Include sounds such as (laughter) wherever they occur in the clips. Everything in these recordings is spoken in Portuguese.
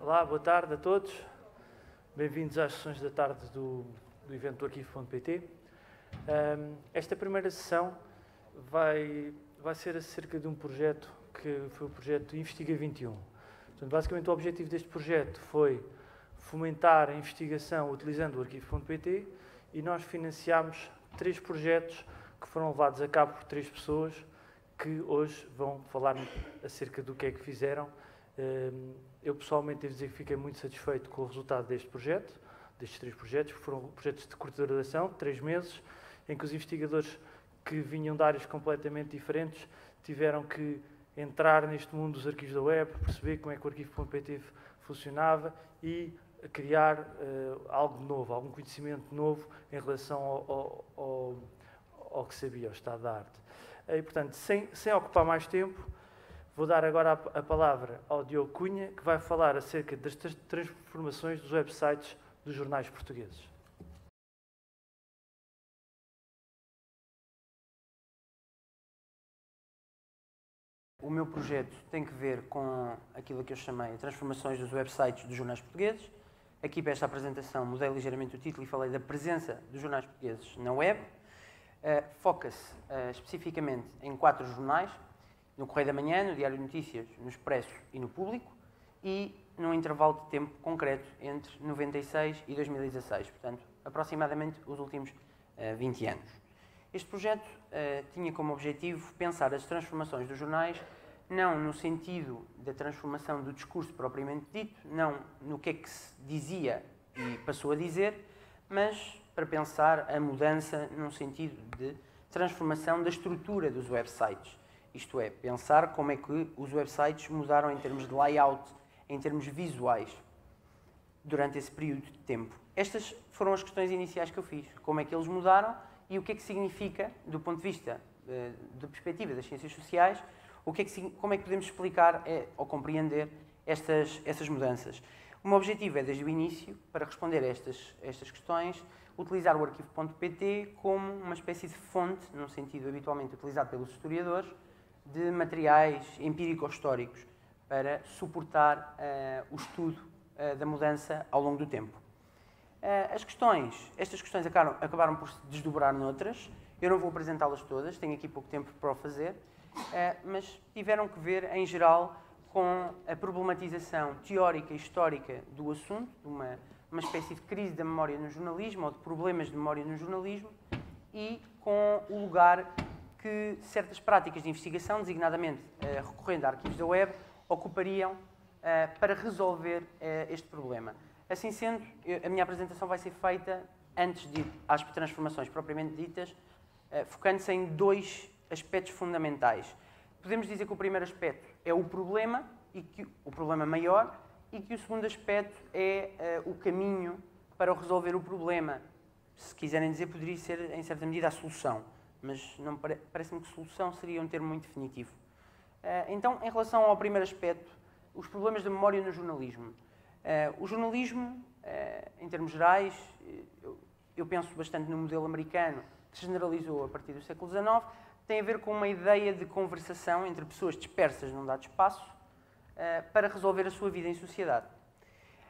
Olá, boa tarde a todos. Bem-vindos às sessões da tarde do, do evento do arquivo.pt. Um, esta primeira sessão vai, vai ser acerca de um projeto que foi o projeto Investiga 21. Portanto, basicamente, o objetivo deste projeto foi fomentar a investigação utilizando o arquivo.pt e nós financiámos três projetos que foram levados a cabo por três pessoas que hoje vão falar acerca do que é que fizeram. Eu pessoalmente devo dizer que fiquei muito satisfeito com o resultado deste projeto, destes três projetos, que foram projetos de curta duração, três meses, em que os investigadores que vinham de áreas completamente diferentes tiveram que entrar neste mundo dos arquivos da web, perceber como é que o arquivo.pt funcionava e criar uh, algo novo, algum conhecimento novo em relação ao, ao, ao, ao que sabia, ao estado da arte. E, portanto, sem, sem ocupar mais tempo, Vou dar agora a, palavra ao Diogo Cunha, que vai falar acerca das transformações dos websites dos jornais portugueses. O meu projeto tem que ver com aquilo que eu chamei transformações dos websites dos jornais portugueses. Aqui para esta apresentação mudei ligeiramente o título e falei da presença dos jornais portugueses na web. Uh, Foca-se uh, especificamente em quatro jornais, no Correio da Manhã, no Diário de Notícias, no Expresso e no Público, e num intervalo de tempo concreto entre 96 e 2016, portanto, aproximadamente os últimos uh, 20 anos. Este projeto uh, tinha como objetivo pensar as transformações dos jornais não no sentido da transformação do discurso propriamente dito, não no que é que se dizia e passou a dizer, mas para pensar a mudança num sentido de transformação da estrutura dos websites. Isto é, pensar como é que os websites mudaram em termos de layout, em termos visuais, durante esse período de tempo. Estas foram as questões iniciais que eu fiz. Como é que eles mudaram e o que é que significa, do ponto de vista eh, da perspectiva das ciências sociais, o que é que, como é que podemos explicar é, ou compreender estas, estas mudanças. O meu objetivo é, desde o início, para responder a estas, estas questões, utilizar o arquivo.pt como uma espécie de fonte, no sentido habitualmente utilizado pelos historiadores, de materiais empírico-históricos para suportar uh, o estudo uh, da mudança ao longo do tempo. Uh, as questões, estas questões acabaram, acabaram por se desdobrar noutras, eu não vou apresentá-las todas, tenho aqui pouco tempo para o fazer, mas tiveram que ver, em geral, com a problematização teórica e histórica do assunto, de uma, uma espécie de crise da memória no jornalismo, ou de problemas de memória no jornalismo, e com o lugar que certas práticas de investigação, designadamente uh, recorrendo a arquivos da web, ocupariam uh, para resolver uh, este problema. Assim sendo, a minha apresentação vai ser feita antes de ir às transformações propriamente ditas, focando-se em dois aspectos fundamentais. Podemos dizer que o primeiro aspecto é o problema, e que, o problema maior, e que o segundo aspecto é o caminho para resolver o problema. Se quiserem dizer, poderia ser, em certa medida, a solução mas parece-me que solução seria um termo muito definitivo. Uh, então, em relação ao primeiro aspecto, os problemas da memória no jornalismo. Uh, o jornalismo, uh, em termos gerais, eu, penso bastante no modelo americano, que se generalizou a partir do século XIX, tem a ver com uma ideia de conversação entre pessoas dispersas num dado espaço para resolver a sua vida em sociedade.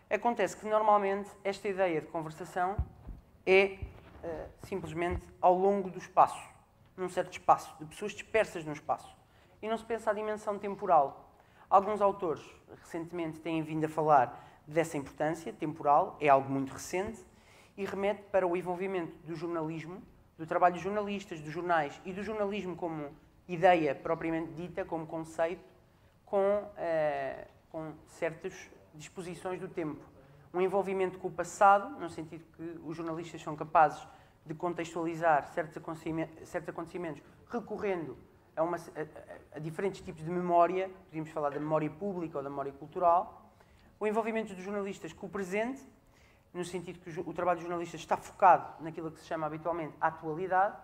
Acontece que, normalmente, esta ideia de conversação é simplesmente ao longo do espaço num certo espaço, de pessoas dispersas no espaço. E não se pensa a dimensão temporal. Alguns autores, recentemente, têm vindo a falar dessa importância temporal, é algo muito recente, e remete para o envolvimento do jornalismo, do trabalho dos jornalistas, dos jornais e do jornalismo como ideia propriamente dita, como conceito, com, uh, com certas disposições do tempo. Um envolvimento com o passado, no sentido que os jornalistas são capazes de contextualizar certos acontecimentos, certos acontecimentos recorrendo a, uma, a, a, diferentes tipos de memória, podíamos falar da memória pública ou da memória cultural, o envolvimento dos jornalistas com o presente, no sentido que o, o trabalho dos jornalistas está focado naquilo que se chama habitualmente a atualidade,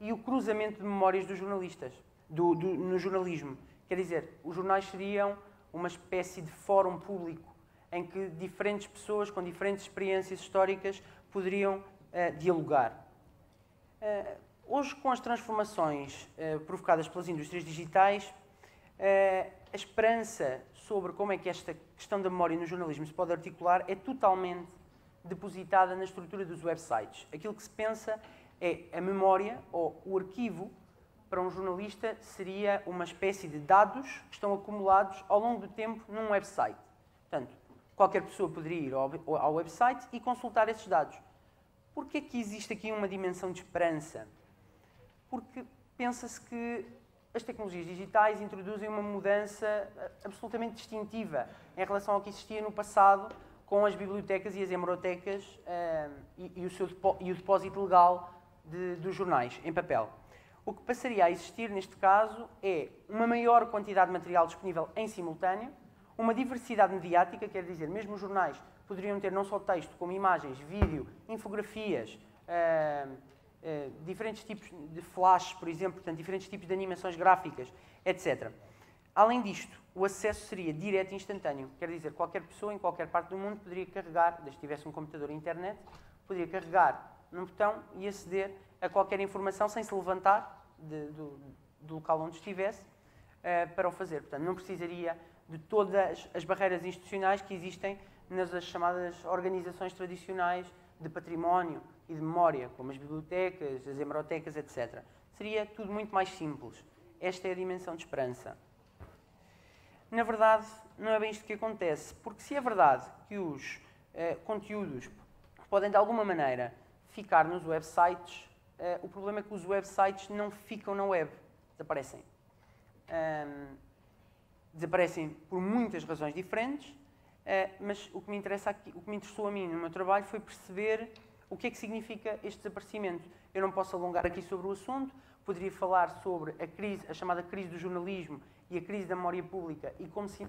e o cruzamento de memórias dos jornalistas, do, do, no jornalismo. Quer dizer, os jornais seriam uma espécie de fórum público em que diferentes pessoas com diferentes experiências históricas poderiam dialogar. Uh, hoje, com as transformações uh, provocadas pelas indústrias digitais, uh, a esperança sobre como é que esta questão da memória no jornalismo se pode articular é totalmente depositada na estrutura dos websites. Aquilo que se pensa é a memória ou o arquivo para um jornalista seria uma espécie de dados que estão acumulados ao longo do tempo num website. Portanto, qualquer pessoa poderia ir ao, website e consultar esses dados. Por que é que existe aqui uma dimensão de esperança? Porque pensa-se que as tecnologias digitais introduzem uma mudança eh, absolutamente distintiva em relação ao que existia no passado com as bibliotecas e as hemerotecas uh, e, e, o seu e o depósito legal de, dos jornais em papel. O que passaria a existir neste caso é uma maior quantidade de material disponível em simultâneo, uma diversidade mediática, quer dizer, mesmo os jornais poderiam ter não só texto, como imagens, vídeo, infografias, uh, uh, diferentes tipos de flash, por exemplo, portanto, diferentes tipos de animações gráficas, etc. Além disto, o acesso seria direto e instantâneo. Quer dizer, qualquer pessoa em qualquer parte do mundo poderia carregar, desde que tivesse um computador e internet, poderia carregar num botão e aceder a qualquer informação sem se levantar de, do, do, local onde estivesse uh, para o fazer. Portanto, não precisaria de todas as barreiras institucionais que existem nas chamadas organizações tradicionais de património e de memória, como as bibliotecas, as hemerotecas, etc. Seria tudo muito mais simples. Esta é a dimensão de esperança. Na verdade, não é bem isto que acontece, porque se é verdade que os uh, conteúdos podem de alguma maneira ficar nos websites, uh, o problema é que os websites não ficam na web, desaparecem. Um, desaparecem por muitas razões diferentes, mas o que, me interessa aqui, o que me interessou a mim no meu trabalho foi perceber o que é que significa este desaparecimento. Eu não posso alongar aqui sobre o assunto, poderia falar sobre a crise, a chamada crise do jornalismo e a crise da memória pública e como se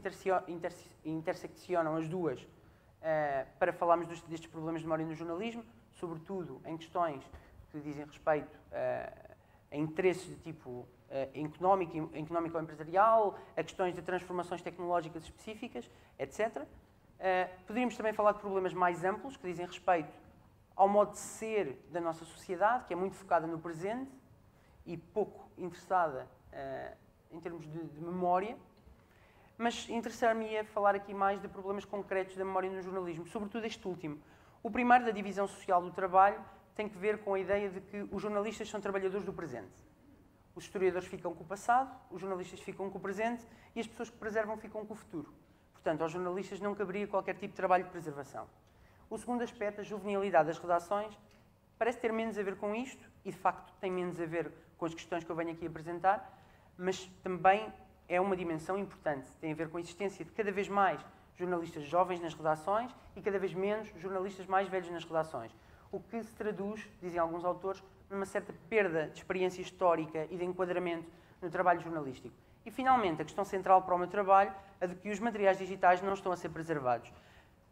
interseccionam as duas uh, para falarmos destes problemas de memória no jornalismo, sobretudo em questões que dizem respeito uh, a interesses de tipo económico, económico ou empresarial, a questões de transformações tecnológicas específicas, etc. Uh, poderíamos também falar de problemas mais amplos, que dizem respeito ao modo de ser da nossa sociedade, que é muito focada no presente e pouco interessada uh, em termos de, de memória. Mas interessar-me falar aqui mais de problemas concretos da memória no jornalismo, sobretudo este último. O primeiro, da divisão social do trabalho, tem que ver com a ideia de que os jornalistas são trabalhadores do presente. Os historiadores ficam com o passado, os jornalistas ficam com o presente e as pessoas que preservam ficam com o futuro. Portanto, aos jornalistas não caberia qualquer tipo de trabalho de preservação. O segundo aspecto, a juvenilidade das redações, parece ter menos a ver com isto, e de facto tem menos a ver com as questões que eu venho aqui apresentar, mas também é uma dimensão importante. Tem a ver com a existência de cada vez mais jornalistas jovens nas redações e cada vez menos jornalistas mais velhos nas redações. O que se traduz, dizem alguns autores, numa certa perda de experiência histórica e de enquadramento no trabalho jornalístico. E, finalmente, a questão central para o meu trabalho, a de que os materiais digitais não estão a ser preservados.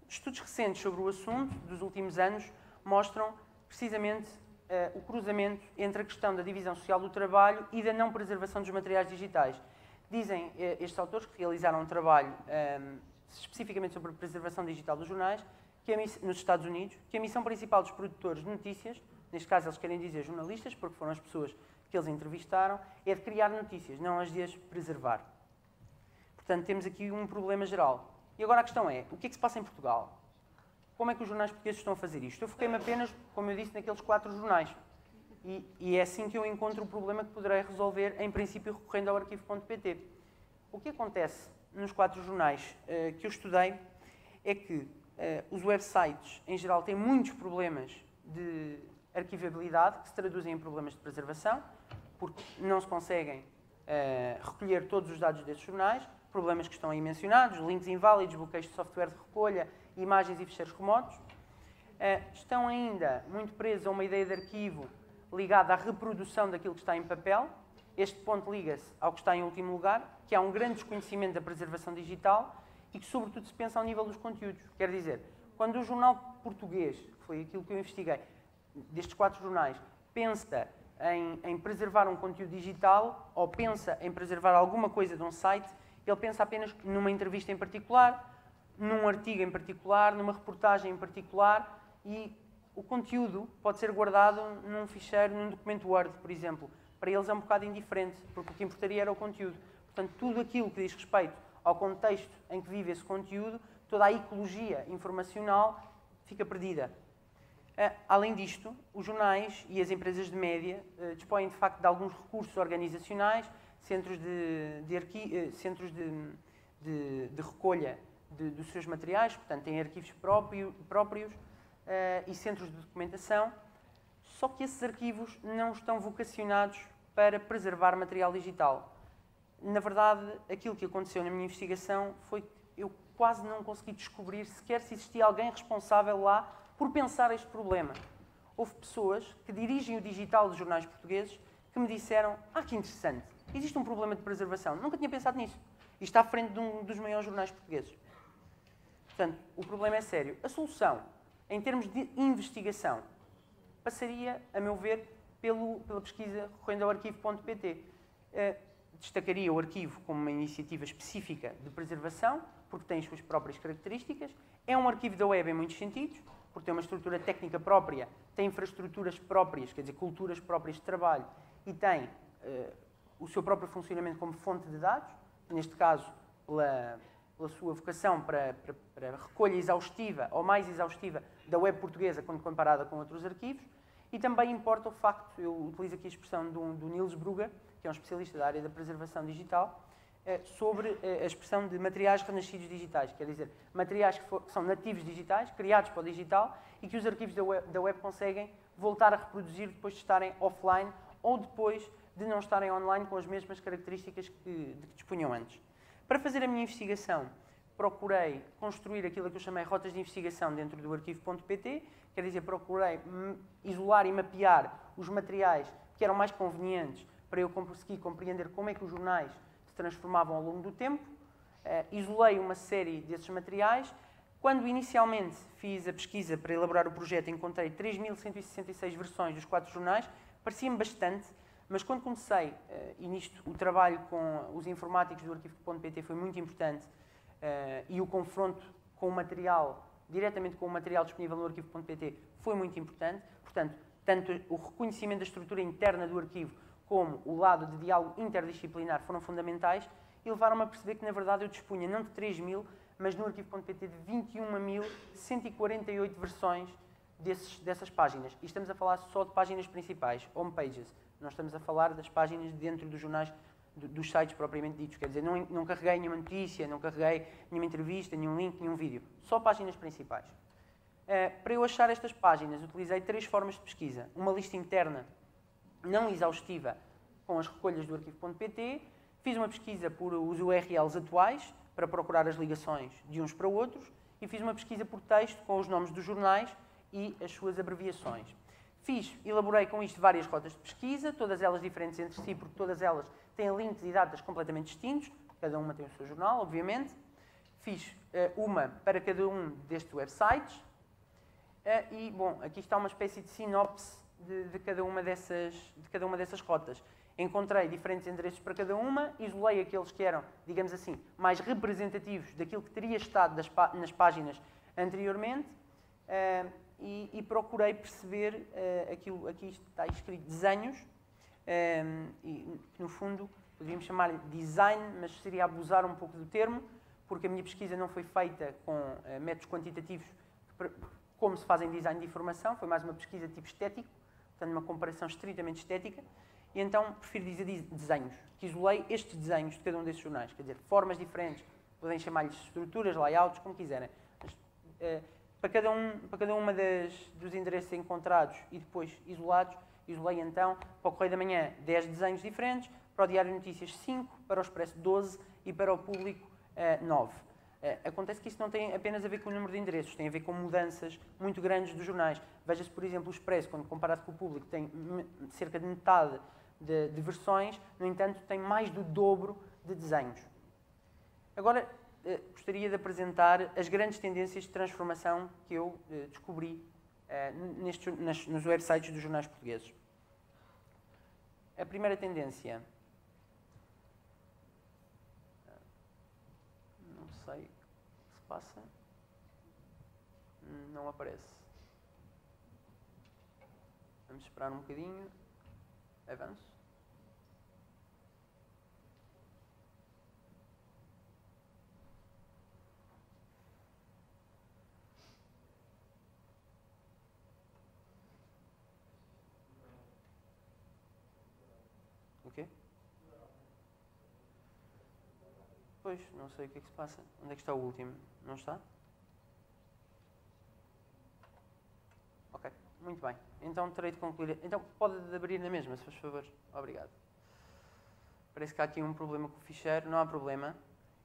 Estudos recentes sobre o assunto, dos últimos anos, mostram precisamente uh, o cruzamento entre a questão da divisão social do trabalho e da não preservação dos materiais digitais. Dizem uh, estes autores que realizaram um trabalho um, ehm, especificamente sobre a preservação digital dos jornais, que a, nos Estados Unidos, que a missão principal dos produtores de notícias, neste caso eles querem dizer jornalistas, porque foram as pessoas que eles entrevistaram, é de criar notícias, não as de as preservar. Portanto, temos aqui um problema geral. E agora a questão é, o que é que se passa em Portugal? Como é que os jornais portugueses estão a fazer isto? Eu foquei-me apenas, como eu disse, naqueles quatro jornais. E, e, é assim que eu encontro o problema que poderei resolver, em princípio, recorrendo ao arquivo.pt. O que acontece nos quatro jornais uh, que eu estudei é que uh, os websites, em geral, têm muitos problemas de arquivabilidade, que se traduzem em problemas de preservação, porque não se conseguem uh, recolher todos os dados desses jornais, problemas que estão aí mencionados, links inválidos, bloqueios de software de recolha, imagens e ficheiros remotos. Uh, estão ainda muito presos a uma ideia de arquivo ligada à reprodução daquilo que está em papel. Este ponto liga-se ao que está em último lugar, que há um grande desconhecimento da preservação digital e que, sobretudo, se pensa ao nível dos conteúdos. Quer dizer, quando o jornal português, foi aquilo que eu investiguei, destes quatro jornais, pensa em, em, preservar um conteúdo digital ou pensa em preservar alguma coisa de um site, ele pensa apenas numa entrevista em particular, num artigo em particular, numa reportagem em particular e o conteúdo pode ser guardado num ficheiro, num documento Word, por exemplo. Para eles é um bocado indiferente, porque o que importaria era o conteúdo. Portanto, tudo aquilo que diz respeito ao contexto em que vive esse conteúdo, toda a ecologia informacional fica perdida. Uh, além disto, os jornais e as empresas de média uh, dispõem de facto de alguns recursos organizacionais, centros de, de, arqui, centros de, de, de recolha dos seus materiais, portanto, têm arquivos próprio, próprios e centros de documentação, só que esses arquivos não estão vocacionados para preservar material digital. Na verdade, aquilo que aconteceu na minha investigação foi que eu quase não consegui descobrir sequer se existia alguém responsável lá por pensar este problema. Houve pessoas que dirigem o digital dos jornais portugueses que me disseram: Ah, que interessante, existe um problema de preservação. Nunca tinha pensado nisso. E está à frente de um dos maiores jornais portugueses. Portanto, o problema é sério. A solução, em termos de investigação, passaria, a meu ver, pelo, pela pesquisa recorrendo ao arquivo.pt. Uh, eh, destacaria o arquivo como uma iniciativa específica de preservação, porque tem as suas próprias características. É um arquivo da web em muitos sentidos, porque tem uma estrutura técnica própria, tem infraestruturas próprias, quer dizer, culturas próprias de trabalho, e tem uh, o seu próprio funcionamento como fonte de dados, neste caso, pela, pela sua vocação para, para, para recolha exaustiva ou mais exaustiva da web portuguesa quando comparada com outros arquivos. E também importa o facto, eu utilizo aqui a expressão do, do Niels Brugger, que é um especialista da área da preservação digital, sobre é, a expressão de materiais renascidos digitais, quer dizer, materiais que, são nativos digitais, criados para o digital, e que os arquivos da web, da web conseguem voltar a reproduzir depois de estarem offline ou depois de não estarem online com as mesmas características que, de que dispunham antes. Para fazer a minha investigação, procurei construir aquilo que eu chamei rotas de investigação dentro do arquivo.pt, quer dizer, procurei isolar e mapear os materiais que eram mais convenientes para eu conseguir compreender como é que os jornais transformavam ao longo do tempo. Uh, isolei uma série desses materiais. Quando inicialmente fiz a pesquisa para elaborar o projeto, encontrei 3.166 versões dos quatro jornais, parecia-me bastante, mas quando comecei, uh, e nisto o trabalho com os informáticos do arquivo.pt foi muito importante, uh, e o confronto com o material, diretamente com o material disponível no arquivo.pt, foi muito importante. Portanto, tanto o reconhecimento da estrutura interna do arquivo, como o lado de diálogo interdisciplinar foram fundamentais e levaram-me a perceber que, na verdade, eu dispunha não de 3 mil, mas no arquivo.pt de 21.148 versões desses, dessas páginas. E estamos a falar só de páginas principais, homepages. Nós estamos a falar das páginas dentro dos jornais, dos sites propriamente ditos. Quer dizer, não, não carreguei nenhuma notícia, não carreguei nenhuma entrevista, nenhum link, nenhum vídeo. Só páginas principais. Uh, para eu achar estas páginas, utilizei três formas de pesquisa. Uma lista interna, não exaustiva, com as recolhas do arquivo.pt. Fiz uma pesquisa por os URLs atuais, para procurar as ligações de uns para outros. E fiz uma pesquisa por texto, com os nomes dos jornais e as suas abreviações. Fiz, elaborei com isto várias rotas de pesquisa, todas elas diferentes entre si, porque todas elas têm links e datas completamente distintos, cada uma tem o seu jornal, obviamente. Fiz uh, uma para cada um destes websites. Uh, e, bom, aqui está uma espécie de sinopse de, de, cada uma dessas, de cada uma dessas rotas. Encontrei diferentes endereços para cada uma, isolei aqueles que eram, digamos assim, mais representativos daquilo que teria estado das, nas páginas anteriormente. Uh, e, e procurei perceber uh, aquilo, aqui está escrito desenhos, um, ehm, e no fundo poderíamos chamar design, mas seria abusar um pouco do termo, porque a minha pesquisa não foi feita com uh, métodos quantitativos como se fazem design de informação, foi mais uma pesquisa tipo estético, portanto uma comparação estritamente estética, e então prefiro dizer desenhos, que isolei estes desenhos de cada um desses jornais, quer dizer, formas diferentes, podem chamar-lhes estruturas, layouts, como quiserem. Mas, uh, para cada, um, para cada uma das, dos endereços encontrados e depois isolados, isolei então para o Correio da Manhã 10 desenhos diferentes, para o Diário de Notícias 5, para o Expresso 12 e para o Público uh, 9. Uh, acontece que isso não tem apenas a ver com o número de endereços, tem a ver com mudanças muito grandes dos jornais. Veja-se, por exemplo, o Expresso, quando comparado com o Público, tem cerca de metade de, de versões, no entanto, tem mais do dobro de desenhos. Agora, eh, gostaria de apresentar as grandes tendências de transformação que eu eh, descobri eh, nestes, nas, nos websites dos jornais portugueses. A primeira tendência. Passa. Não aparece. Vamos esperar um bocadinho. Avanço. Okay. Pois, não sei o que é que se passa. Onde é que está o último? Não está? Ok, muito bem. Então terei de concluir. Então pode abrir na mesma, se faz favor. Obrigado. Parece que há aqui um problema com o ficheiro. Não há problema.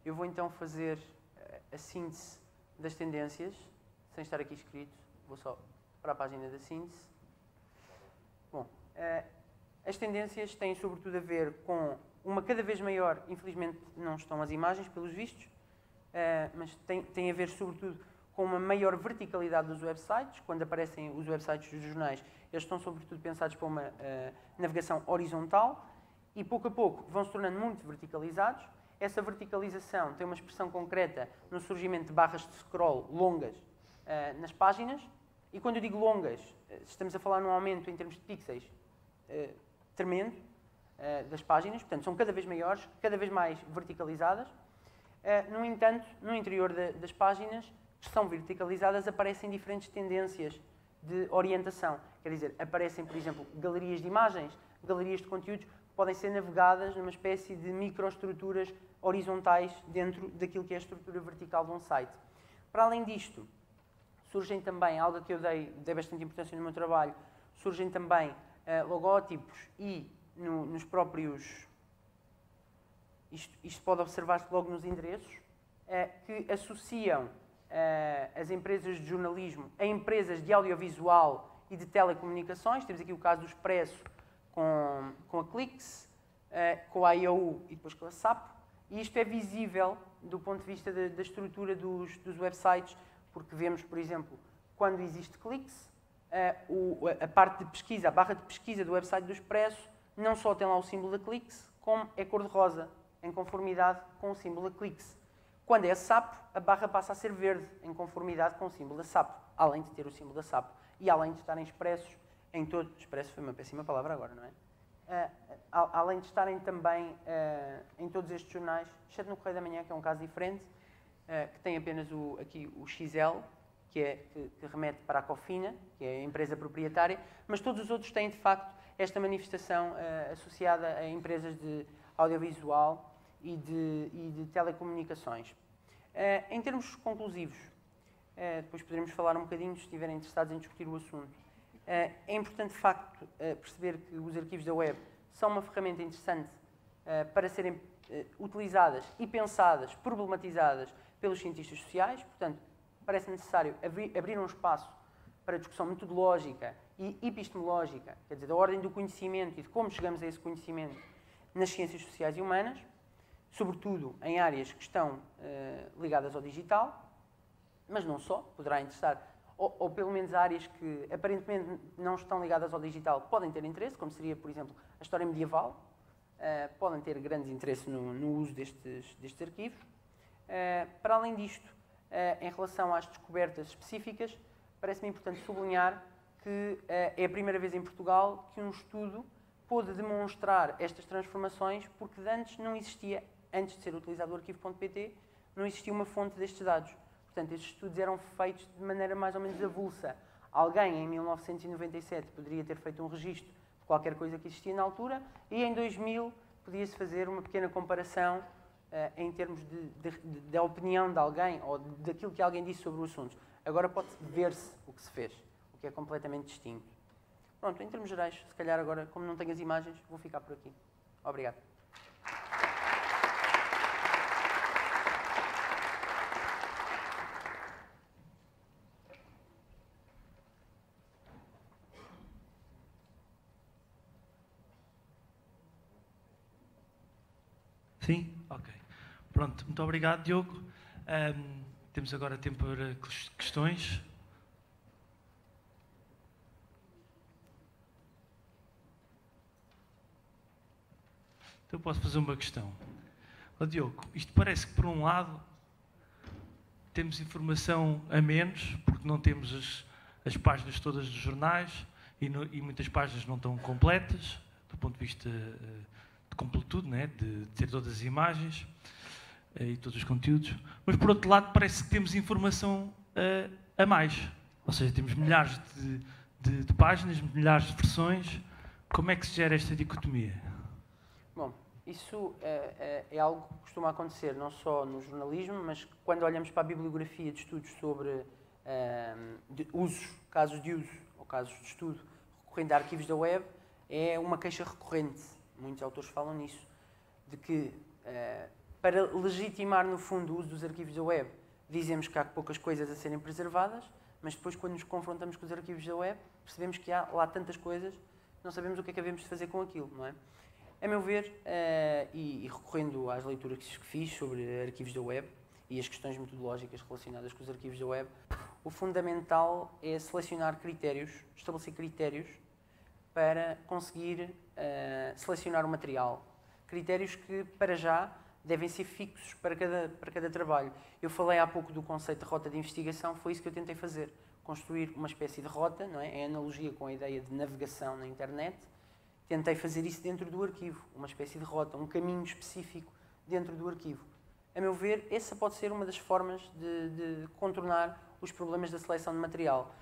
Eu vou então fazer eh, a síntese das tendências, sem estar aqui escrito. Vou só para a página da síntese. Bom, uh, as tendências têm sobretudo a ver com uma cada vez maior, infelizmente não estão as imagens pelos vistos, uh, mas tem, tem a ver sobretudo com uma maior verticalidade dos websites. Quando aparecem os websites dos jornais, eles estão sobretudo pensados para uma uh, navegação horizontal e pouco a pouco vão se tornando muito verticalizados. Essa verticalização tem uma expressão concreta no surgimento de barras de scroll longas uh, nas páginas. E quando eu digo longas, estamos a falar num aumento em termos de pixels tremendo uh, das páginas, portanto, são cada vez maiores, cada vez mais verticalizadas. Uh, no entanto, no interior de, das páginas, que são verticalizadas, aparecem diferentes tendências de orientação. Quer dizer, aparecem, por exemplo, galerias de imagens, galerias de conteúdos, que podem ser navegadas numa espécie de microestruturas horizontais dentro daquilo que é a estrutura vertical de um site. Para além disto, surgem também, algo que eu dei, dei bastante importância no meu trabalho, surgem também uh, logótipos e no, nos próprios. Isto, isto pode observar-se logo nos endereços, uh, que associam uh, as empresas de jornalismo a empresas de audiovisual e de telecomunicações. Temos aqui o caso do Expresso com, com a Clix, com a IOU e depois com a SAP. E isto é visível do ponto de vista da, da estrutura dos, dos websites, porque vemos, por exemplo, quando existe cliques, uh, a parte de pesquisa, a barra de pesquisa do website do Expresso, não só tem lá o símbolo da cliques, como é cor-de-rosa, em conformidade com o símbolo da cliques. Quando é SAP, a barra passa a ser verde, em conformidade com o símbolo da SAP, além de ter o símbolo da SAP. E além de estarem expressos em todo... Expresso foi uma péssima palavra agora, não é? Uh, além de estarem também uh, em todos estes jornais, exceto no Correio da Manhã, que é um caso diferente, uh, que tem apenas o, aqui o XL, que, é, que, que, remete para a Cofina, que é a empresa proprietária, mas todos os outros têm, de facto, esta manifestação uh, associada a empresas de audiovisual e de, e de telecomunicações. Uh, em termos conclusivos, uh, depois poderemos falar um bocadinho, se estiverem interessados em discutir o assunto, é importante, de facto, perceber que os arquivos da web são uma ferramenta interessante para serem utilizadas e pensadas, problematizadas pelos cientistas sociais, portanto, parece necessário abrir, abrir um espaço para discussão metodológica e epistemológica, quer dizer, da ordem do conhecimento e de como chegamos a esse conhecimento nas ciências sociais e humanas, sobretudo em áreas que estão uh, ligadas ao digital, mas não só, poderá interessar, ou, ou, pelo menos áreas que aparentemente não estão ligadas ao digital podem ter interesse, como seria, por exemplo, a história medieval, uh, podem ter grande interesse no, no uso destes, destes arquivos. Uh, para além disto, eh, em relação às descobertas específicas, parece-me importante sublinhar que eh, é a primeira vez em Portugal que um estudo pôde demonstrar estas transformações, porque antes não existia, antes de ser utilizado o arquivo.pt, não existia uma fonte destes dados. Portanto, estes estudos eram feitos de maneira mais ou menos avulsa. Alguém, em 1997, poderia ter feito um registro de qualquer coisa que existia na altura, e em 2000 podia-se fazer uma pequena comparação uh, em termos da opinião de alguém ou daquilo que alguém disse sobre o assunto. Agora pode ver-se o que se fez, o que é completamente distinto. Pronto, em termos gerais, se calhar agora, como não tenho as imagens, vou ficar por aqui. Obrigado. Sim? Ok. Pronto, muito obrigado, Diogo. Um, temos agora tempo para questões. Então posso fazer uma questão. Oh, Diogo, isto parece que por um lado temos informação a menos, porque não temos as, as páginas todas dos jornais e, no, e, muitas páginas não estão completas, do ponto de vista uh, de completude, né? de, de ter todas as imagens. Eh, e todos os conteúdos, mas por outro lado parece que temos informação uh, a mais. Ou seja, temos milhares de, de, de, páginas, milhares de versões. Como é que se gera esta dicotomia? Isso é, é, algo que costuma acontecer não só no jornalismo, mas quando olhamos para a bibliografia de estudos sobre de usos, casos de uso ou casos de estudo recorrendo a arquivos da web, é uma queixa recorrente. Muitos autores falam nisso, de que para legitimar no fundo o uso dos arquivos da web, dizemos que há poucas coisas a serem preservadas, mas depois quando nos confrontamos com os arquivos da web, percebemos que há lá tantas coisas, não sabemos o que é que havemos de fazer com aquilo, não é? A meu ver, uh, e, recorrendo às leituras que fiz sobre arquivos da web e as questões metodológicas relacionadas com os arquivos da web, o fundamental é selecionar critérios, estabelecer critérios para conseguir uh, selecionar o material. Critérios que, para já, devem ser fixos para cada, para cada trabalho. Eu falei há pouco do conceito de rota de investigação, foi isso que eu tentei fazer. Construir uma espécie de rota, não é? é analogia com a ideia de navegação na internet, tentei fazer isso dentro do arquivo, uma espécie de rota, um caminho específico dentro do arquivo. A meu ver, essa pode ser uma das formas de, de contornar os problemas da seleção de material.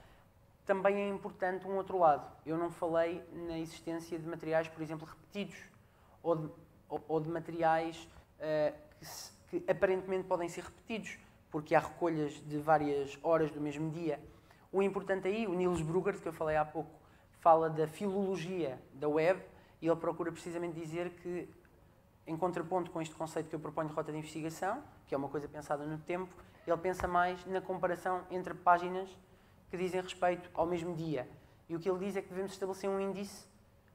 Também é importante um outro lado. Eu não falei na existência de materiais, por exemplo, repetidos, ou de, ou, ou de materiais uh, que, que aparentemente podem ser repetidos, porque há recolhas de várias horas do mesmo dia. O importante aí, o Niels Brugger, que eu falei há pouco, fala da filologia da web e ele procura precisamente dizer que, em contraponto com este conceito que eu proponho de rota de investigação, que é uma coisa pensada no tempo, ele pensa mais na comparação entre páginas que dizem respeito ao mesmo dia. E o que ele diz é que devemos estabelecer um índice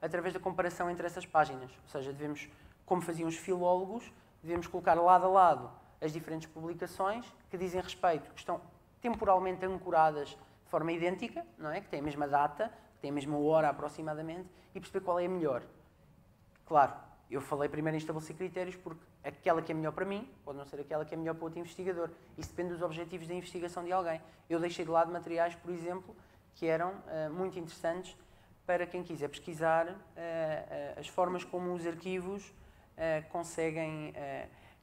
através da comparação entre essas páginas. Ou seja, devemos, como faziam os filólogos, devemos colocar lado a lado as diferentes publicações que dizem respeito, que estão temporalmente ancoradas de forma idêntica, não é? que têm a mesma data, tem a mesma hora aproximadamente, e perceber qual é a melhor. Claro, eu falei primeiro em estabelecer critérios porque aquela que é melhor para mim pode não ser aquela que é melhor para outro investigador. Isso depende dos objetivos da investigação de alguém. Eu deixei de lado materiais, por exemplo, que eram uh, muito interessantes para quem quiser pesquisar uh, uh, as formas como os arquivos conseguem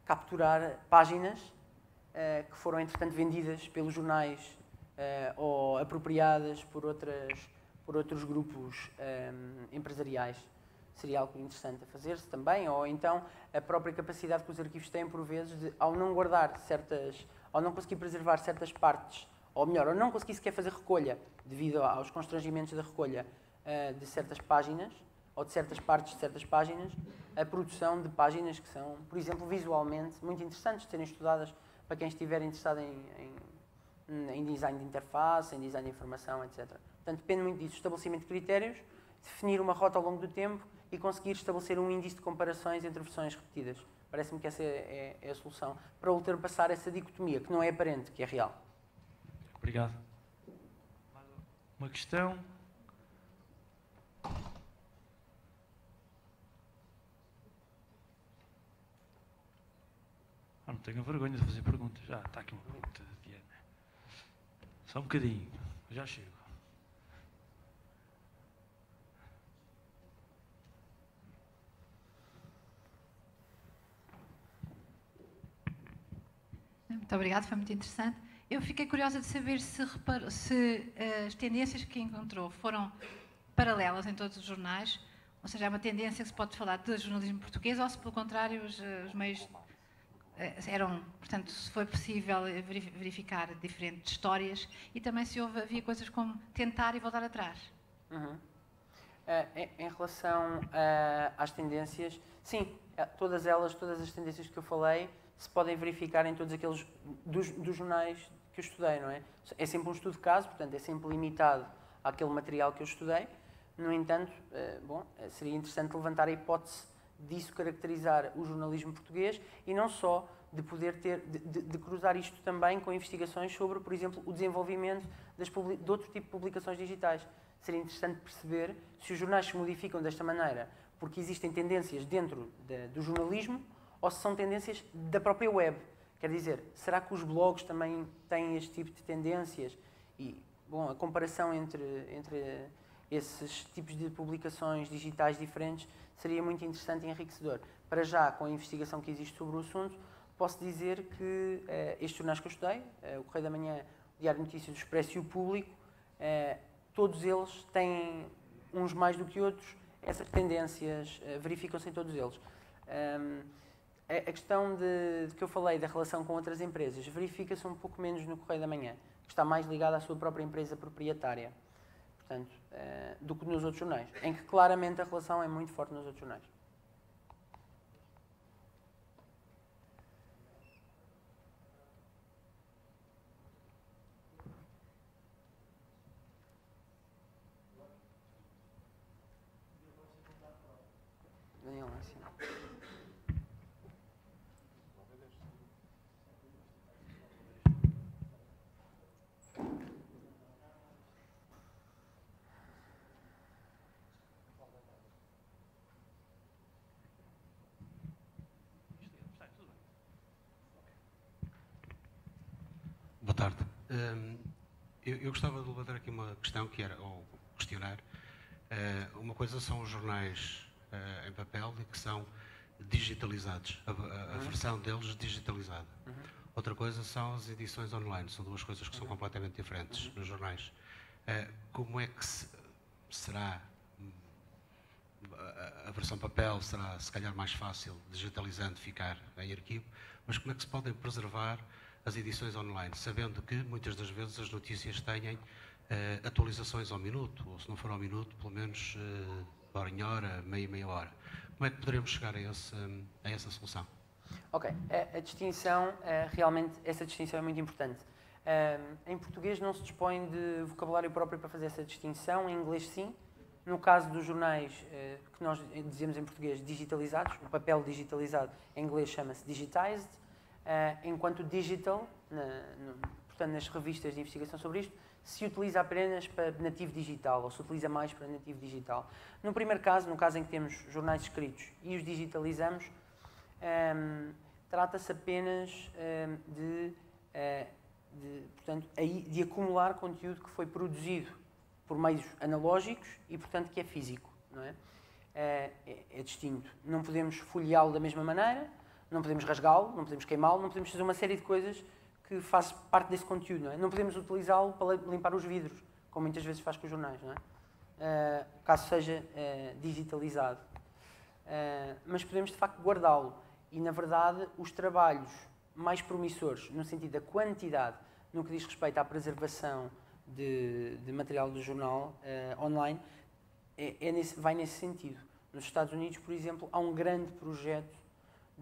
capturar páginas que foram, entretanto, vendidas pelos jornais ou apropriadas por outras por outros grupos um, empresariais. Seria algo interessante a fazer-se também, ou então a própria capacidade que os arquivos têm, por vezes, de, ao não guardar certas, ao não conseguir preservar certas partes, ou melhor, ao não conseguir sequer fazer recolha, devido aos constrangimentos da recolha uh, de certas páginas, ou de certas partes de certas páginas, a produção de páginas que são, por exemplo, visualmente muito interessantes de serem estudadas para quem estiver interessado em, em, em design de interface, em design de informação, etc. Portanto, depende muito disso, estabelecimento de critérios, definir uma rota ao longo do tempo e conseguir estabelecer um índice de comparações entre versões repetidas. Parece-me que essa é, é, é, a solução para ultrapassar essa dicotomia, que não é aparente, que é real. Obrigado. Uma questão? Ah, tenho vergonha de fazer perguntas. Já está aqui uma pergunta Diana. Só um bocadinho, já chego. Muito obrigada, foi muito interessante. Eu fiquei curiosa de saber se, se uh, as tendências que encontrou foram paralelas em todos os jornais, ou seja, é uma tendência que se pode falar de jornalismo português, ou se, pelo contrário, os, eh, os meios eram, portanto, se foi possível verificar diferentes histórias e também se houve, havia coisas como tentar e voltar atrás. Uhum. Uh, em, relação às tendências, sim, todas elas, todas as tendências que eu falei, se podem verificar em todos aqueles dos, dos jornais que eu estudei, não é? É sempre um estudo de caso, portanto, é sempre limitado àquele material que eu estudei. No entanto, eh, bom, eh, seria interessante levantar a hipótese disso caracterizar o jornalismo português e não só de poder ter de, de, cruzar isto também com investigações sobre, por exemplo, o desenvolvimento das, de outro tipo de publicações digitais. Seria interessante perceber se os jornais se modificam desta maneira porque existem tendências dentro de, do jornalismo ou se são tendências da própria web. Quer dizer, será que os blogs também têm este tipo de tendências? E, bom, a comparação entre, entre esses tipos de publicações digitais diferentes seria muito interessante e enriquecedor. Para já, com a investigação que existe sobre o assunto, posso dizer que eh, estes jornais que eu estudei, eh, o Correio da Manhã, o Diário de Notícias, o Expresso e o Público, eh, todos eles têm, uns mais do que outros, essas tendências verificam-se em todos eles. Um, a, questão de, de, que eu falei da relação com outras empresas verifica-se um pouco menos no Correio da Manhã, que está mais ligado à sua própria empresa proprietária, portanto, uh, do que nos outros jornais, em que claramente a relação é muito forte nos outros jornais. tarde. Um, eu, eu, gostava de levantar aqui uma questão que era, ou questionar. Uh, uma coisa são os jornais uh, em papel e que são digitalizados, a, a, a uhum. versão deles digitalizada. Uhum. Outra coisa são as edições online, são duas coisas que uhum. são completamente diferentes uhum. nos jornais. Uh, como é que se, será a versão papel será se calhar mais fácil digitalizando ficar em arquivo, mas como é que se podem preservar as edições online, sabendo que muitas das vezes as notícias têm uh, atualizações ao minuto, ou se não for ao minuto, pelo menos uh, hora em hora, meia meia hora. Como é que poderemos chegar a, esse, a essa solução? Ok, a, a distinção, uh, realmente, essa distinção é muito importante. Uh, em português não se dispõe de vocabulário próprio para fazer essa distinção, em inglês sim. No caso dos jornais uh, que nós dizemos em português digitalizados, o papel digitalizado em inglês chama-se digitized, enquanto digital, na, no, portanto, nas revistas de investigação sobre isto, se utiliza apenas para nativo digital, ou se utiliza mais para nativo digital. No primeiro caso, no caso em que temos jornais escritos e os digitalizamos, um, ehm, trata-se apenas um, ehm, de, uh, de, portanto, de acumular conteúdo que foi produzido por meios analógicos e, portanto, que é físico. Não é? Uh, é, é distinto. Não podemos folheá-lo da mesma maneira, não podemos rasgá-lo, não podemos queimá-lo, não podemos fazer uma série de coisas que faz parte desse conteúdo. Não, é? não podemos utilizá-lo para limpar os vidros, como muitas vezes faz com os jornais, não é? Uh, caso seja uh, digitalizado. Uh, mas podemos, de facto, guardá-lo. E, na verdade, os trabalhos mais promissores, no sentido da quantidade, no que diz respeito à preservação de, de material do jornal online, é, é nesse, vai nesse sentido. Nos Estados Unidos, por exemplo, há um grande projeto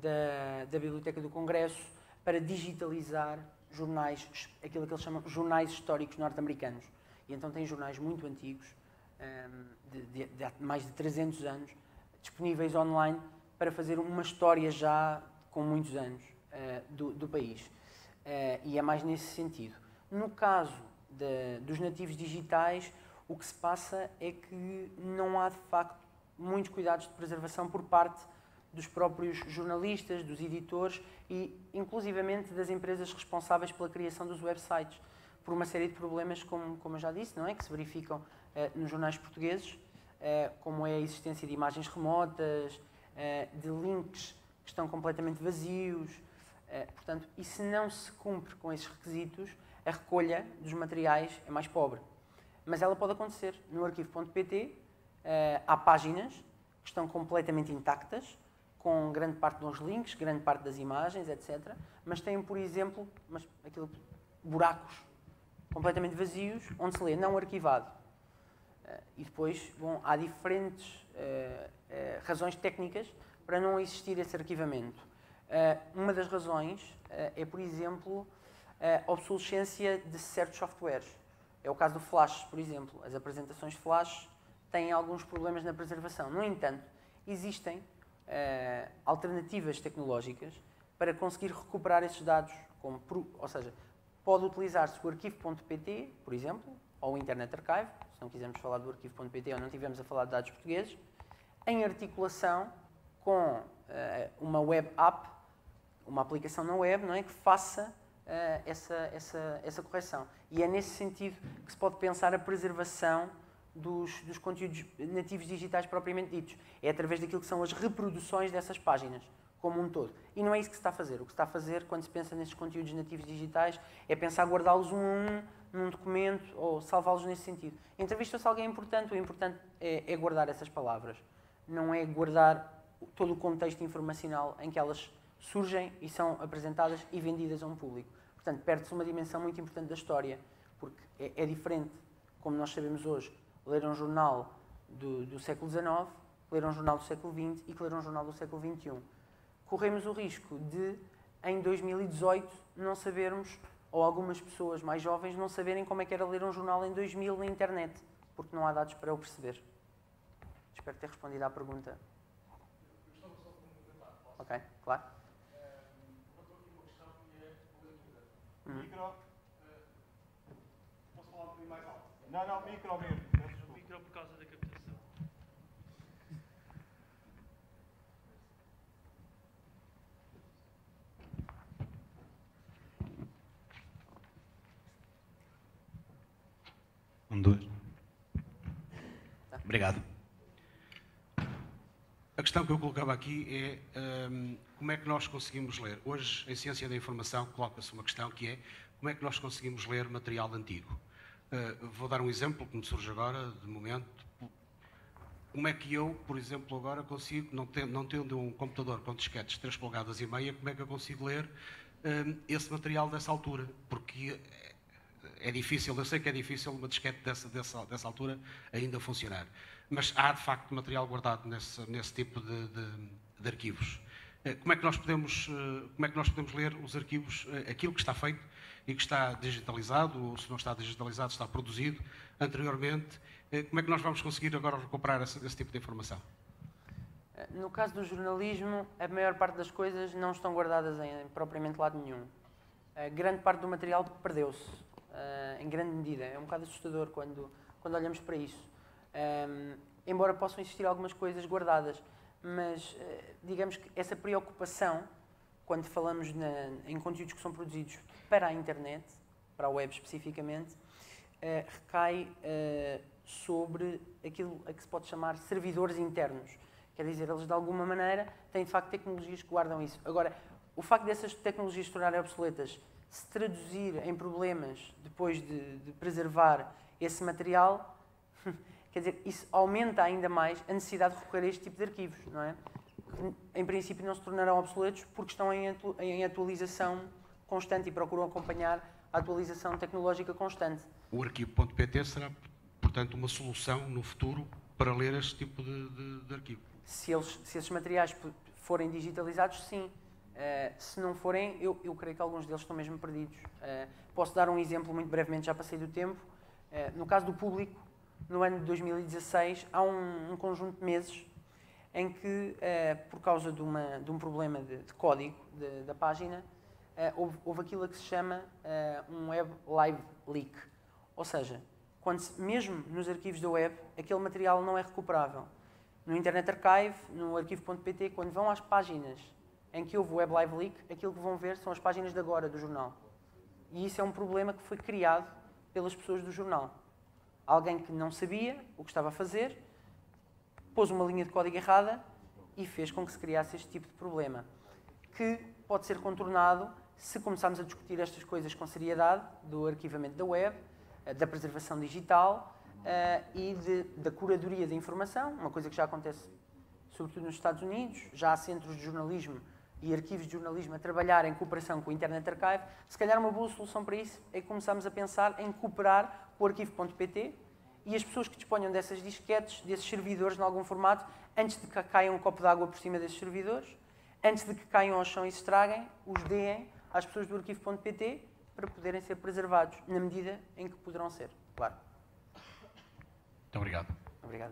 da, da Biblioteca do Congresso para digitalizar jornais, aquilo que eles chamam jornais históricos norte-americanos. E então tem jornais muito antigos, um, de, de, de, mais de 300 anos, disponíveis online para fazer uma história já com muitos anos uh, do, do, país. Uh, e é mais nesse sentido. No caso de, dos nativos digitais, o que se passa é que não há de facto muitos cuidados de preservação por parte dos próprios jornalistas, dos editores e, inclusivamente, das empresas responsáveis pela criação dos websites, por uma série de problemas, como, como eu já disse, não é, que se verificam eh, nos jornais portugueses, eh, como é a existência de imagens remotas, eh, de links que estão completamente vazios, portanto, e se não se cumpre com esses requisitos, a recolha dos materiais é mais pobre. Mas ela pode acontecer. No arquivo.pt há páginas que estão completamente intactas, com grande parte dos links, grande parte das imagens, etc. Mas têm, por exemplo, mas aquilo, buracos completamente vazios, onde se lê não arquivado. Uh, e depois, bom, há diferentes uh, uh, razões técnicas para não existir esse arquivamento. uma das razões é, por exemplo, a obsolescência de certos softwares. É o caso do Flash, por exemplo. As apresentações Flash têm alguns problemas na preservação. No entanto, existem uh, alternativas tecnológicas para conseguir recuperar esses dados. Como, ou seja, pode utilizar-se o arquivo.pt, por exemplo, ou o Internet Archive, se não quisermos falar do arquivo.pt ou não estivermos a falar de dados portugueses, em articulação com uh, uma web app, uma aplicação na web, não é, que faça uh, essa, essa, essa correção. E é nesse sentido que se pode pensar a preservação dos, dos, conteúdos nativos digitais propriamente ditos. É através daquilo que são as reproduções dessas páginas, como um todo. E não é isso que se está a fazer. O que se está a fazer, quando se pensa nesses conteúdos nativos digitais, é pensar guardá-los um a um num documento ou salvá-los nesse sentido. Entrevista-se alguém importante, o importante é, é, guardar essas palavras. Não é guardar todo o contexto informacional em que elas surgem e são apresentadas e vendidas a um público. Portanto, perde-se uma dimensão muito importante da história, porque é, é diferente, como nós sabemos hoje, ler um jornal do, do século XIX, ler um jornal do século XX e ler um jornal do século XXI. Corremos o risco de, em 2018, não sabermos, ou algumas pessoas mais jovens não saberem como é que era ler um jornal em 2000 na internet, porque não há dados para o perceber. Espero ter respondido à pergunta. Ok, claro. Uhum. Micro. posso falar um bocadinho mais alto? Não, não, micro mesmo. Micro por causa da captação. Um, dois. Obrigado. A questão que eu colocava aqui é um, como é que nós conseguimos ler. Hoje, em Ciência da Informação, coloca-se uma questão que é como é que nós conseguimos ler material antigo. Uh, vou dar um exemplo que me surge agora, de momento. Como é que eu, por exemplo, agora consigo, não tendo, não tendo um computador com disquetes 3 polegadas e meia, como é que eu consigo ler um, esse material dessa altura? Porque é difícil, eu sei que é difícil uma disquete dessa, dessa, dessa altura ainda funcionar. Mas há, de facto, material guardado nesse, nesse tipo de, de, de arquivos. Eh, como é, que nós podemos, eh, como é que nós podemos ler os arquivos, eh, aquilo que está feito e que está digitalizado, ou se não está digitalizado, está produzido anteriormente? Como é que nós vamos conseguir agora recuperar esse, esse tipo de informação? No caso do jornalismo, a maior parte das coisas não estão guardadas em propriamente lado nenhum. A grande parte do material perdeu-se uh, em grande medida. É um bocado assustador quando, quando olhamos para isso. Um, ehm, embora possam existir algumas coisas guardadas, mas uh, digamos que essa preocupação, quando falamos na, em conteúdos que são produzidos para a internet, para a web especificamente, uh, recai sobre aquilo a que se pode chamar servidores internos. Quer dizer, eles de alguma maneira têm de facto tecnologias que guardam isso. Agora, o facto dessas tecnologias se tornarem obsoletas se traduzir em problemas depois de, de preservar esse material, (laughs) quer dizer, isso aumenta ainda mais a necessidade de recorrer a este tipo de arquivos, não é? Que, em princípio não se tornarão obsoletos porque estão em, em atualização constante e procuram acompanhar a atualização tecnológica constante. O arquivo.pt será, portanto, uma solução no futuro para ler este tipo de, de, de arquivo? Se, eles, se esses materiais forem digitalizados, sim. Uh, se não forem, eu, eu creio que alguns deles estão mesmo perdidos. Uh, posso dar um exemplo muito brevemente, já passei do tempo. Uh, no caso do público, no ano de 2016, há um, um conjunto de meses em que, por causa de, uma, de, um problema de, de código de, da página, houve, houve, aquilo que se chama um web live leak. Ou seja, quando se, mesmo nos arquivos da web, aquele material não é recuperável. No Internet Archive, no arquivo.pt, quando vão às páginas em que houve o Web Live Leak, aquilo que vão ver são as páginas de agora do jornal. E isso é um problema que foi criado pelas pessoas do jornal. Alguém que não sabia o que estava a fazer, pôs uma linha de código errada e fez com que se criasse este tipo de problema, que pode ser contornado se começarmos a discutir estas coisas com seriedade, do arquivamento da web, eh, da preservação digital uh, e de, da curadoria da informação, uma coisa que já acontece sobretudo nos Estados Unidos, já há centros de jornalismo e arquivos de jornalismo a trabalhar em cooperação com o Internet Archive, se calhar uma boa solução para isso é que começamos a pensar em cooperar com o arquivo.pt e as pessoas que disponham dessas disquetes, desses servidores em algum formato, antes de que caia um copo de água por cima desses servidores, antes de que caiam ao chão e se estraguem, os deem às pessoas do arquivo.pt para poderem ser preservados, na medida em que poderão ser, claro. Muito obrigado. Obrigado.